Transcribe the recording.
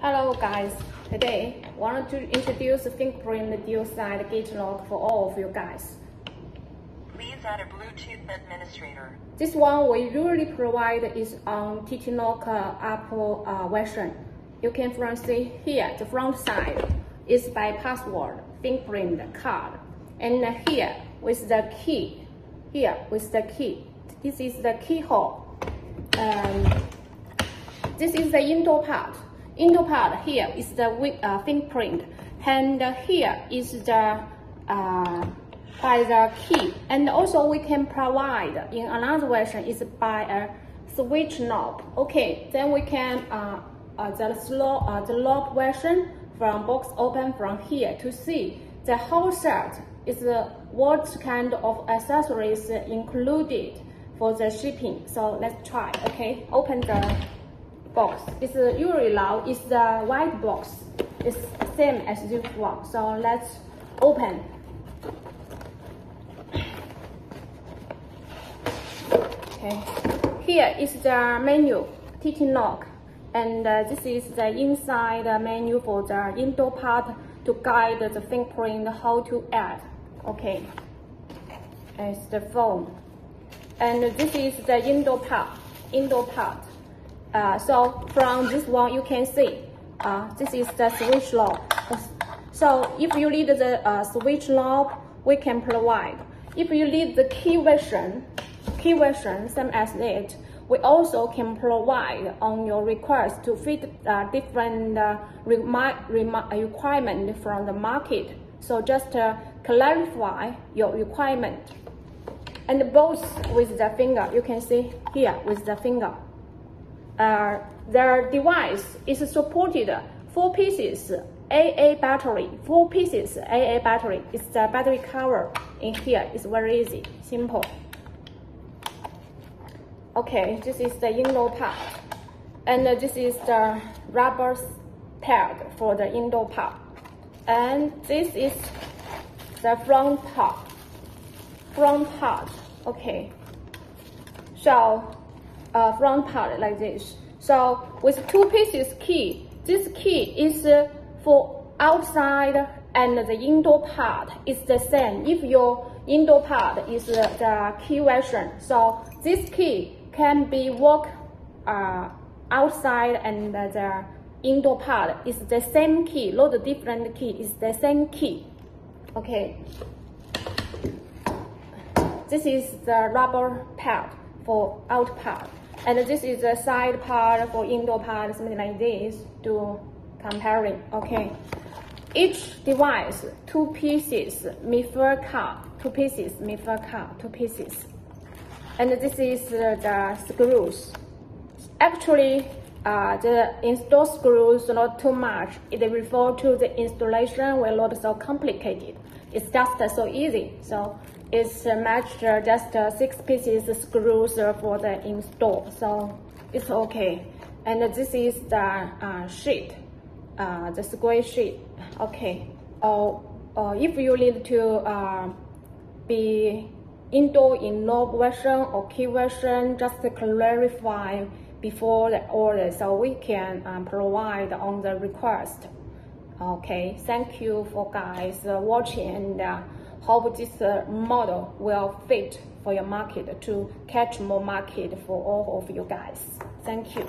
Hello guys, today I want to introduce the fingerprint dual side gate lock for all of you guys. Please add a Bluetooth administrator. This one we usually provide is on TT Lock uh, Apple uh, version. You can front see here, the front side is by password, fingerprint card. And here with the key, here with the key. This is the keyhole. Um, this is the indoor part. Indoor part here is the uh, fingerprint, and here is the uh, by the key. And also we can provide in another version is by a switch knob. Okay, then we can uh, uh, the slow uh, the lock version from box open from here to see the whole set is uh, what kind of accessories included for the shipping. So let's try. Okay, open the box. It's uh, usually now it's the white box. It's same as this one. So let's open. Okay, here is the menu, TT Lock, and uh, this is the inside menu for the indoor part to guide the fingerprint how to add. Okay, it's the phone, and this is the indoor part. Indoor part. Uh, so from this one you can see uh, this is the switch lock. So if you need the uh, switch lock, we can provide. If you need the key version, key version, same as it. We also can provide on your request to fit uh, different uh, requirement from the market. So just uh, clarify your requirement. And both with the finger, you can see here with the finger. Uh, their device is supported four pieces AA battery, four pieces AA battery. It's the battery cover in here. It's very easy, simple. Okay, this is the indoor part. And this is the rubber pad for the indoor part. And this is the front part. Front part, okay. So, uh, front part like this. So, with two pieces key, this key is uh, for outside and the indoor part is the same. If your indoor part is uh, the key version, so this key can be work uh, outside and the indoor part is the same key, not the different key, is the same key. Okay. This is the rubber pad for out part. And this is the side part for indoor part, something like this to comparing. Okay. Each device, two pieces, MIFARE card, two pieces, MIFARE card, two pieces and this is uh, the screws. Actually, uh, the install screws not too much. It refers to the installation will not so complicated. It's just uh, so easy. So it's uh, matched uh, just uh, six pieces screws for the install. So it's okay. And this is the sheet, the square sheet. Okay. Or, or if you need to be indoor in knob version or key version just clarify before the order so we can um, provide on the request. Okay, thank you for guys uh, watching and uh, hope this uh, model will fit for your market to catch more market for all of you guys. Thank you.